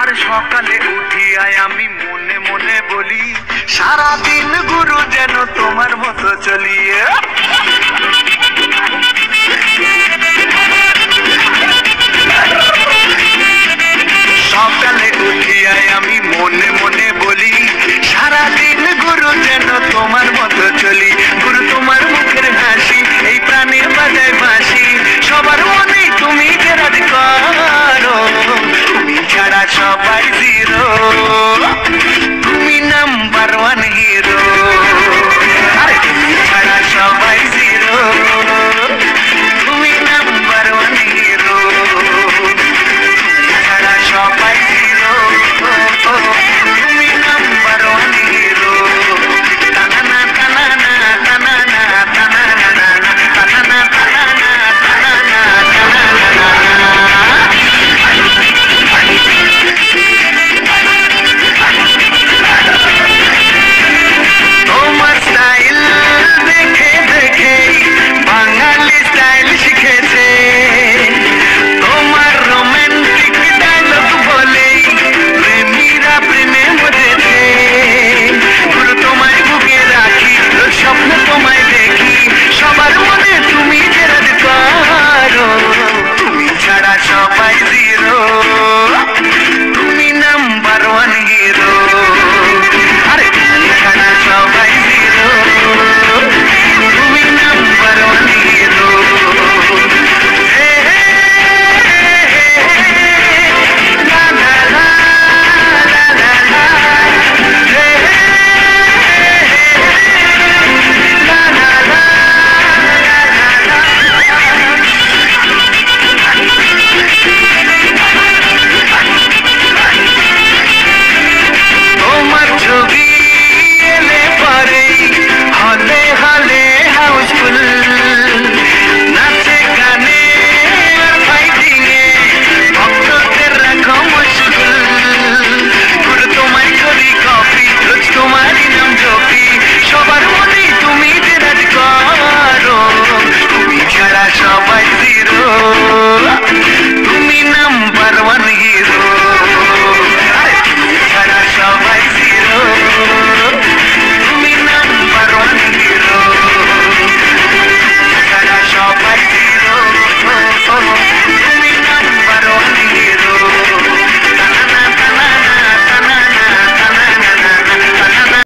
আর সকালে উঠি আমি মনে মনে বলি সারা দিন গুরু যেন তোমার মতো চলিয়ে। সকালে আমি মনে মনে বলি সারা দিন গুরু যেন তোমার